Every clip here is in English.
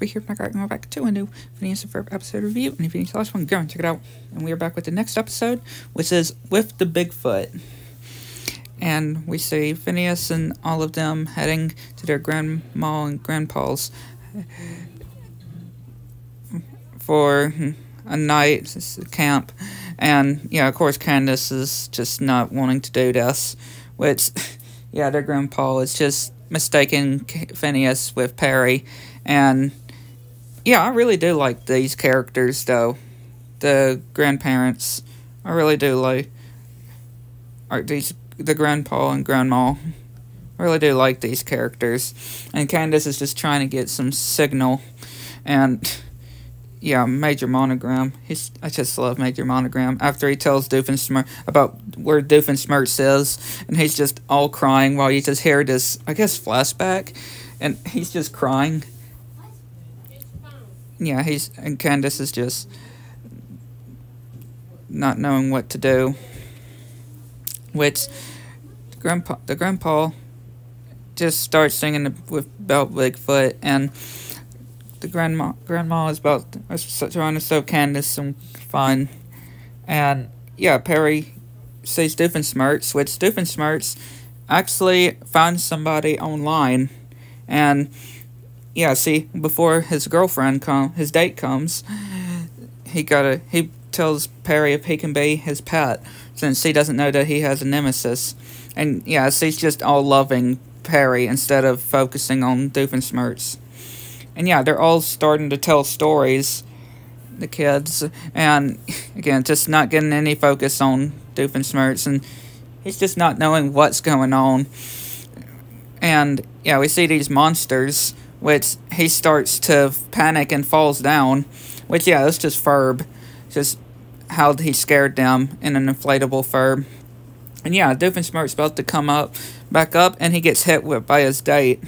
week here back and we're back to a new Phineas and Ferb episode review. And if you need the last one, go and check it out. And we are back with the next episode, which is with the Bigfoot. And we see Phineas and all of them heading to their grandma and grandpa's uh, for a night camp. And yeah, of course, Candace is just not wanting to do this, which, yeah, their grandpa is just mistaking Phineas with Perry. And yeah, I really do like these characters, though. The grandparents, I really do like. These the grandpa and grandma? I really do like these characters. And Candace is just trying to get some signal. And yeah, Major Monogram. He's I just love Major Monogram. After he tells Doofenshmirtz about where Doofenshmirtz is, and he's just all crying while you just hear this, I guess, flashback, and he's just crying. Yeah, he's and Candace is just not knowing what to do. Which grandpa, the grandpa, just starts singing with about Bigfoot and the grandma grandma is about trying to show Candace some fun, and yeah, Perry says Doofenshmirtz, which Doofenshmirtz actually found somebody online, and yeah, see before his girlfriend come, his date comes, he got a he tells Perry if he can be his pet, since he doesn't know that he has a nemesis, and yeah, she's just all loving Perry instead of focusing on Doofenshmirtz and yeah, they're all starting to tell stories, the kids, and again, just not getting any focus on Doofenshmirtz, and he's just not knowing what's going on. And yeah, we see these monsters, which he starts to panic and falls down, which yeah, that's just Ferb, just how he scared them in an inflatable Ferb. And yeah, Doofenshmirtz about to come up, back up, and he gets hit with by his date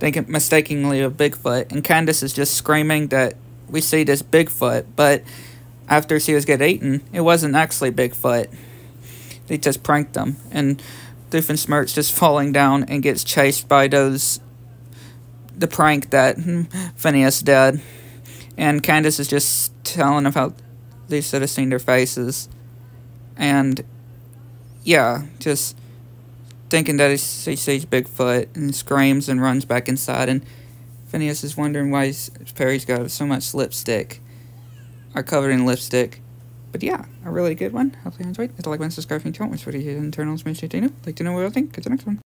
thinking mistakenly of Bigfoot, and Candace is just screaming that we see this Bigfoot, but after she was get eaten, it wasn't actually Bigfoot. They just pranked them, and Doofenshmirtz just falling down and gets chased by those the prank that hmm, Phineas did, and Candace is just telling about they should have seen their faces, and yeah, just thinking that he sees Bigfoot and screams and runs back inside. And Phineas is wondering why Perry's got so much lipstick, are covered in lipstick. But yeah, a really good one. Hopefully you enjoyed. Hit the like button, subscribe if you don't. Which video internals, mention Like to know what I think. Get the next one.